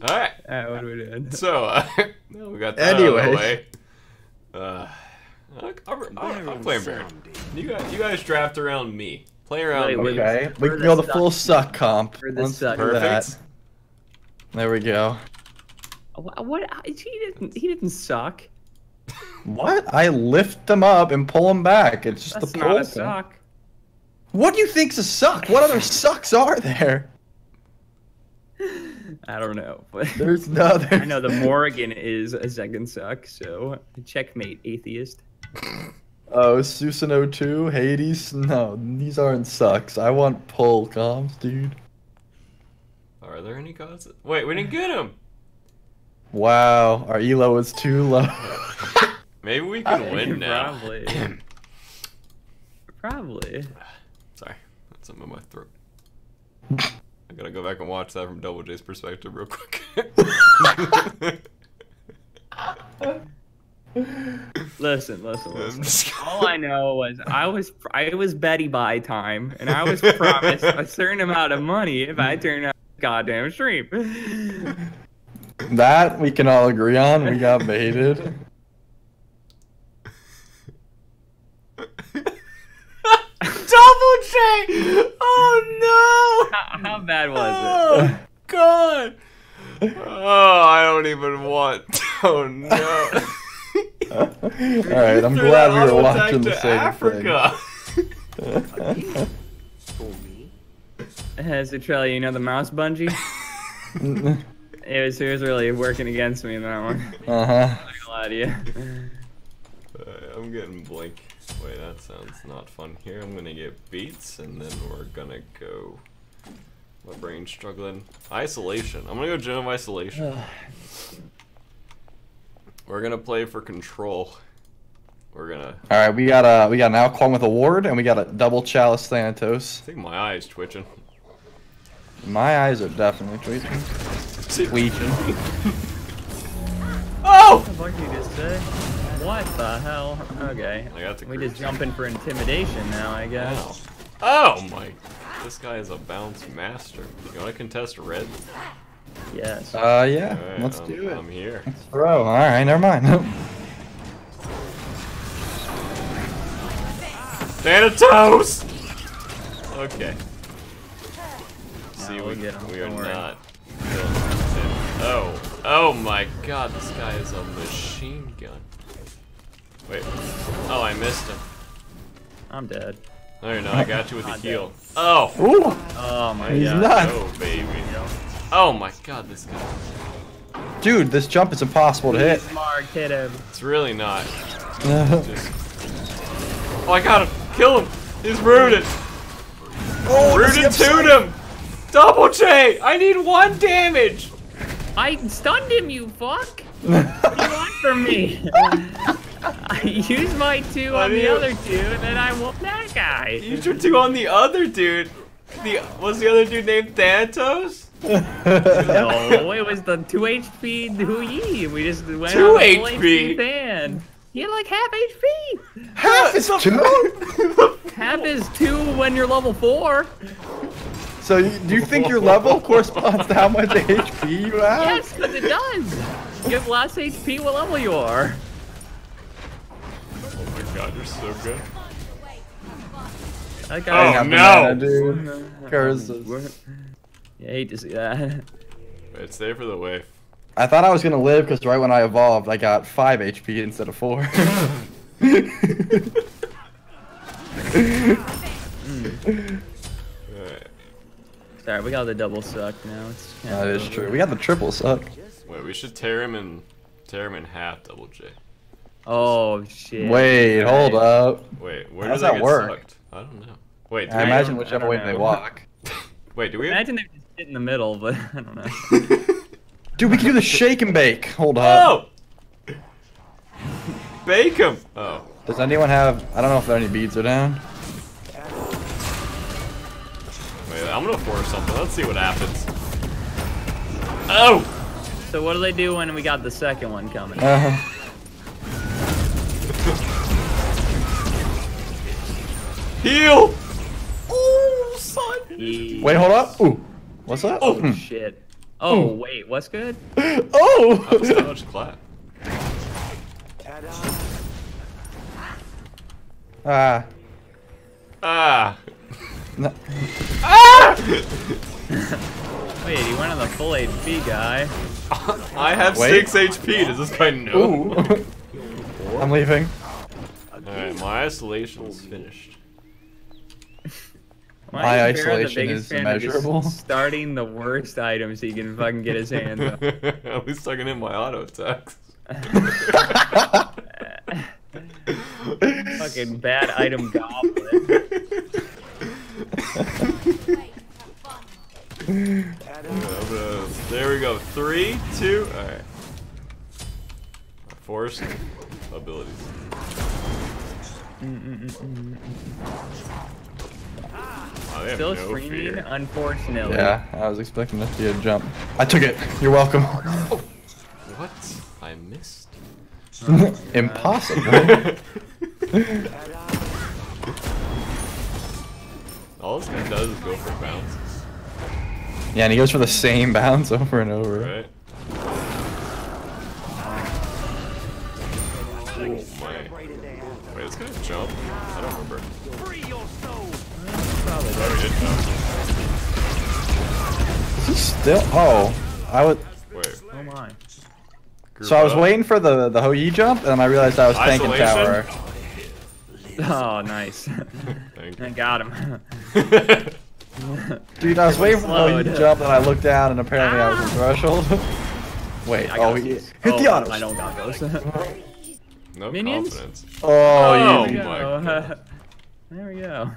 All right. Alright, what are we doing? So uh, we got that out Anyway. Uh, I'll, I'll, I'll, I'll play Baron. You guys, you guys draft around me. Play around Wait, me. wait, Okay, we We're can the go the full suck comp. We're Let's suck. do that. Perfect. There we go. What? what he didn't. He didn't suck. What? I lift them up and pull them back. It's just That's the not a thing. suck. What do you think's a suck? What other sucks are there? I don't know. But There's no. There's... I know the Morrigan is a second suck, so checkmate, atheist. Oh, Susanoo 2, Hades. No, these aren't sucks. I want pull comps, dude. Are there any gods? Wait, we didn't get him. Wow, our elo is too low. Maybe we can win now. Probably. Probably. Sorry, that's something in my throat. I gotta go back and watch that from Double J's perspective real quick. Listen, listen, I'm listen. All I know was I was I was Betty by time, and I was promised a certain amount of money if I turned out goddamn stream. that we can all agree on. We got baited. Double J! Oh How, how bad no! was it? Oh God! Oh, I don't even want. Oh no! Alright, I'm Threw glad that we were auto attack watching the to same Africa. As Australia, you know the mouse bungee? It was, it was really working against me in that one. uh huh. Not gonna lie to you. I'm getting blink. Wait, that sounds not fun here. I'm gonna get beats, and then we're gonna go. My brain's struggling. Isolation. I'm gonna go Gem of Isolation. We're gonna play for control. We're gonna. Alright, we got a we got an Alquan with a ward, and we got a double chalice Thanatos. I think my eye's twitching. My eyes are definitely twitching. Tweaking. Oh! Hell? Okay. I got We just creature. jump in for intimidation now, I guess. Ow. Oh my! This guy is a bounce master. You wanna contest red? Yes. Uh, yeah, Alright, let's I'm, do it. I'm here. Bro, alright, never mind. Thanatos! Okay. See, we'll we, get him, we are don't worry. not. Oh, oh my god, this guy is a machine gun. Wait. Oh, I missed him. I'm dead. No, no, I got you with the Not heal. Oh! Ooh, Oh my he's god. not. Oh, baby. Oh my god, this guy. Dude, this jump is impossible to hit. Smart, hit him. It's really not. Just... Oh, I got him! Kill him! He's rooted! oh, Rooted to him! Double J! I need one damage! I stunned him, you fuck! What do you want from me? I used my two What on the you- other two, and then I whooped that guy. You your two on the other dude. The was the other dude named Thanatos? No, it was the 2 HP Hou Yi. We just went 2 on a full HP? fan. He had like half HP. Half is two? Half is 2 when you're level 4. So you, do you think your level corresponds to how much HP you have? Yes, because it does. You have less HP what level you are. Oh god, you're so good. That Oh, guy Half no. banana, dude. Curses. You hate to see that. Wait, stay for the wave. I thought I was gonna live because right when I evolved, I got five HP instead of four. Alright. Sorry, we got the double suck now. It's kinda that is over. true. We got the triple suck. Wait, we should tear him in tear him in half, Double J. Oh shit. Wait, hold up. Wait, where How's do they that work? sucked? I don't know. Wait, do I we, imagine whichever way know. they walk. wait, do we Imagine they just sit in the middle, but I don't know. Dude, we can do the shake and bake. Hold up. Oh! Bake them. Oh. Does anyone have? I don't know if any beads are down. Wait, I'm gonna force something. Let's see what happens. Oh! So what do they do when we got the second one coming? Uh, Heal! Oh, son! Ye- wait, hold up. Ooh, what's that? Oh Hmm. shit. Oh wait, what's good? Oh! That was so much clap. ah. Ah! No. Wait, he went on the full HP guy. I have Wait. 6 HP. Does this guy know? Ooh. I'm leaving. Alright, my isolation's finished. Why My is Baron the isolation biggest is fan of immeasurable. Starting the worst items he can fucking get his hands on. At least I can hit my auto attacks. fucking bad item goblin. Uh, there we go. Three, two, alright. Force abilities. Oh, they have Still no streaming, fear. unfortunately. Yeah, I was expecting to see a jump. I took it. You're welcome. Oh. What? I missed. Impossible. All this guy does is go for bounces, yeah, and he goes for the same bounce over and over. right? Oh my. Wait, this guy jump? I don't remember. Probably Oh, he did jump. Is he still? Oh, I would. Wait. Oh my. group So I was up. waiting for the the Hou Yi jump, and then I realized I was tanking tower. Oh, nice. Thank I got him. Dude, I was waiting for the Hou Yi jump, and I looked down, and apparently I was in ah! threshold. Wait, I oh, got he, hit oh, the autos. I don't got those. no Minions? confidence. Oh, Oh, you. there we my go. God. there we go.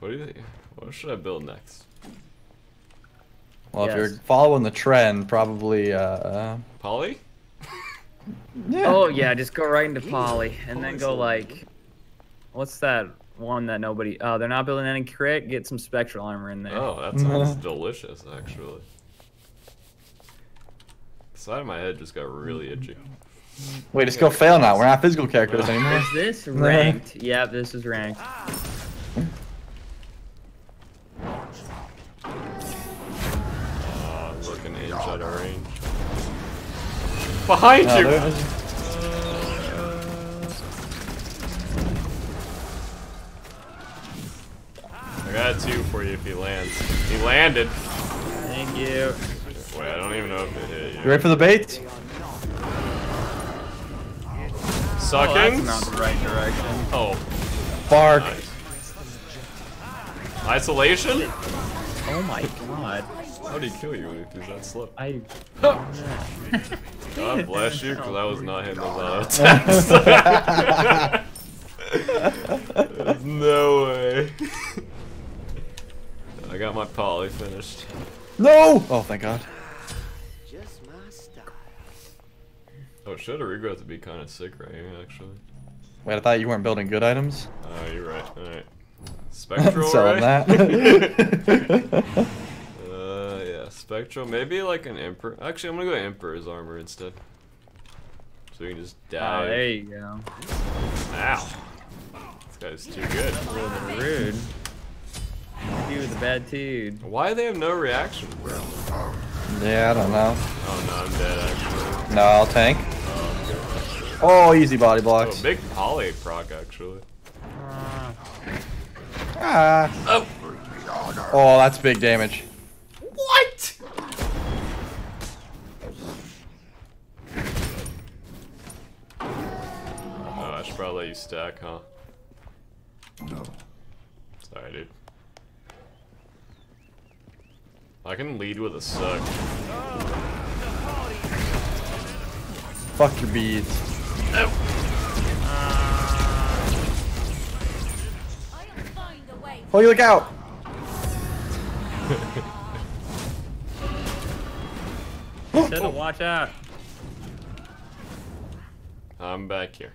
What do you think? What should I build next? Well, if you're following the trend, probably. Uh, uh, poly? yeah. Oh yeah, just go right into poly, and then go like, what's that one that nobody? Oh, they're not building any crit. Get some spectral armor in there. Oh, that sounds delicious, actually. The side of my head just got really itchy. Wait, just go fail now. We're not physical characters anymore. Is this ranked? yeah, this is ranked. Behind No, you! I got two for you if he lands. He landed. Thank you. Wait, I don't even know if it hit You you. ready for the bait? Oh, that's Sucking? not the right direction. Oh, Bark. nice. Isolation? Oh my god. How did he kill you if he's that slow? I. God bless you, because I was not hitting those auto attacks. There's no way. I got my poly finished. No! Oh, thank God. Just my style. Oh, should have to be kind of sick right here, actually. Wait, I thought you weren't building good items. Oh, you're right. Alright. Spectral, Selling right? that. yeah, Spectral. Maybe like an Emperor. Actually, I'm gonna go Emperor's armor instead. So we can just die. Oh, there you go. Ow. This guy's too good. A little bit rude. You the bad dude. Why they have no reaction, bro? yeah, I don't know. Oh no, I'm dead actually. No, I'll tank. Oh, easy body blocks. Oh, big poly proc actually. Uh, Ah. Oh. Oh, that's big damage. Stack, huh? No. Sorry, dude. I can lead with a suck. Fuck your beads. I'll find a way. Oh, you look out! Should've watch out. I'm back here.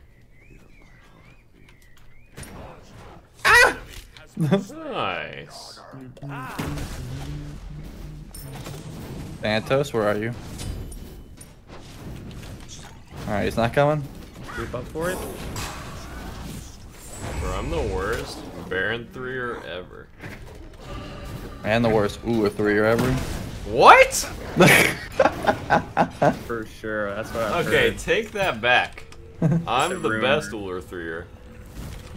Nice. Thanatos, where are you? Alright, he's not coming. Group up for it. Bro, I'm the worst Baron 3 or ever. And the worst. Ooh, a three or ever. What? For sure. That's what I Okay, heard. take that back. I'm a the rumor. best Uller 3er.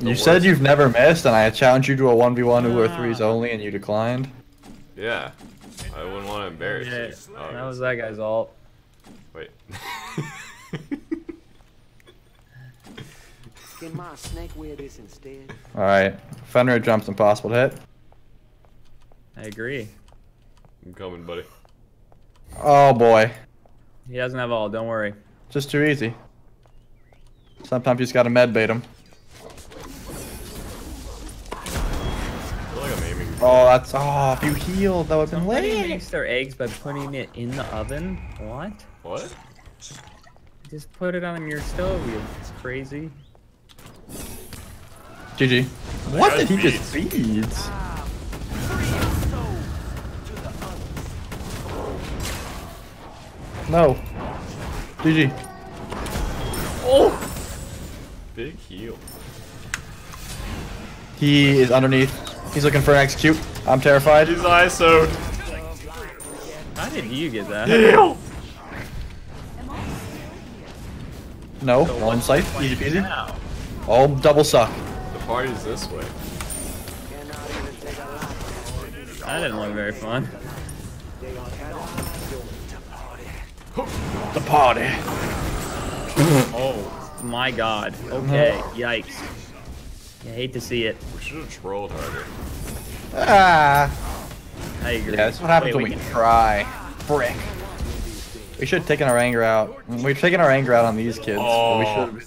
You said you've never missed, and I challenged you to a 1v1 Uber 3s Ah. only, and you declined. Yeah. I wouldn't want to embarrass Yeah, you. Oh, that was that guy's alt. Wait. Can my snake wear this instead? Alright. Fenrir jumps impossible to hit. I agree. I'm coming, buddy. Oh boy. He doesn't have all. Don't worry. Just too easy. Sometimes you just gotta med bait him. Oh, that's. Oh, if you healed, that would've been Somebody lit. makes their eggs by putting it in the oven. What? What? Just put it on your stove. It's crazy. GG. What did he just feeds? No. GG. Oh! Big heal. He is underneath. He's looking for an execute. I'm terrified. He's ISO'd. How did you get that? Heal! No, So one what's sight. Easy peasy. now? Oh, double suck. The party's this way. Cannot even take a life. That didn't look very fun. They gonna The party. Oh my god. Mm-hmm. Okay. Yikes. I hate to see it. We should have trolled harder. Ah. I agree. Yeah, that's what happens Wait, when we can- try. Frick. We should have taken our anger out. We're taking our anger out on these kids. but We Oh. should.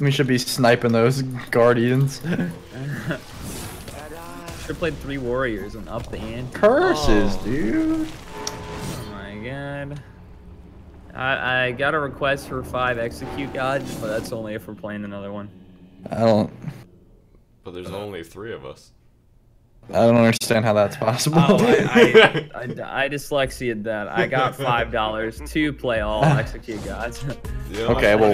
We should be sniping those guardians. Should've played three warriors and up the ante. Curses, Oh. dude. Oh my god. I, I got a request for five execute gods, but that's only if we're playing another one. I don't. But there's only three of us. I don't understand how that's possible. Oh, I, I, I, I dyslexia that. I got five dollars to play all execute gods. Yeah. okay, well,